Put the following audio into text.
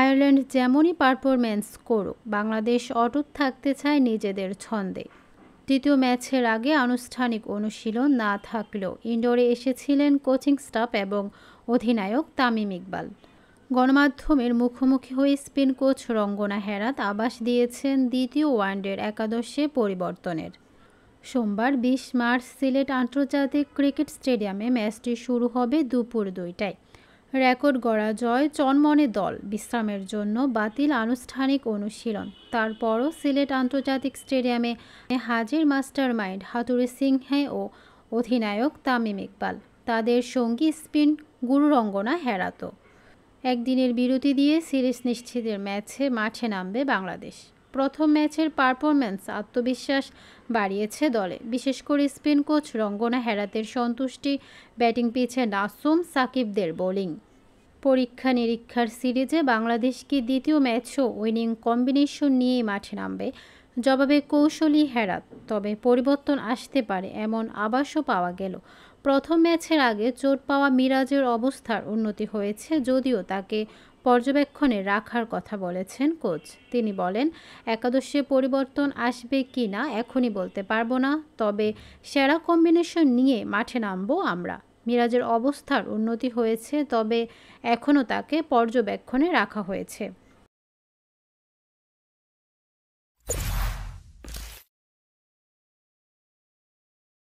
Ireland যেমনই performance করুক, বাংলাদেশ অটুট থাকতে চায় নিজেদের ছন্দে। তৃতীয় ম্যাচের আগে আনুষ্ঠানিক অনুশীলন না থাকলেও ইনডোরে এসেছিলেন কোচিং স্টাফ এবং অধিনায়ক তামিম ইকবাল। গণমাধ্যমের মুখোমুখি হয়ে স্পিন কোচ রঙ্গনা হেরাত আবাস দিয়েছেন দ্বিতীয় ওয়ানডের একাদশে পরিবর্তনের। সোমবার বিশ মার্চ সিলেট আন্তর্জাতিক ক্রিকেট স্টেডিয়ামে ম্যাচটি শুরু হবে দুপুর দুইটায়। রেকর্ড গড়া জয় চনমনে দল, বিশ্রামের জন্য বাতিল আনুষ্ঠানিক অনুশীলন। তারপরও সিলেট আন্তর্জাতিক স্টেডিয়ামে হাজির মাস্টার মাইন্ড হাতুরি সিংহে ও অধিনায়ক তামিম ইকবাল। তাদের সঙ্গী স্পিন গুরুরঙ্গনা হেরাত। একদিনের বিরতি দিয়ে সিরিজ নিশ্চিতের ম্যাচে মাঠে নামবে বাংলাদেশ। প্রথম ম্যাচের পারফরম্যান্স আত্মবিশ্বাস বাড়িয়েছে দলে। বিশেষ করে স্পিন কোচ রঙ্গনা হেরাতের সন্তুষ্টি ব্যাটিং পিছে নাসুম সাকিবদের বোলিং। পরীক্ষা নিরীক্ষার সিরিজে বাংলাদেশকে দ্বিতীয় ম্যাচও উইনিং কম্বিনেশন নিয়েই মাঠে নামবে। জবাবে কৌশলী হেরাত, তবে পরিবর্তন আসতে পারে এমন আবাসও পাওয়া গেল। প্রথম ম্যাচের আগে চোট পাওয়া মিরাজের অবস্থার উন্নতি হয়েছে যদিও তাকে পর্যবেক্ষণে রাখার কথা বলেছেন কোচ। তিনি বলেন, একাদশে পরিবর্তন আসবে কি না এখনই বলতে পারব না, তবে সেরা কম্বিনেশন নিয়ে মাঠে নামবো আমরা। মিরাজের অবস্থার উন্নতি হয়েছে তবে এখনও তাকে পর্যবেক্ষণে রাখা হয়েছে।